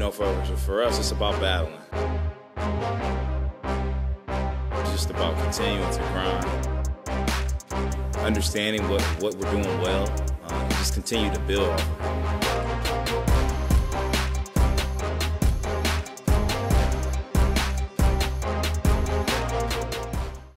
know, for, for us, it's about battling. Just about continuing to grind, understanding what, what we're doing well, uh, just continue to build.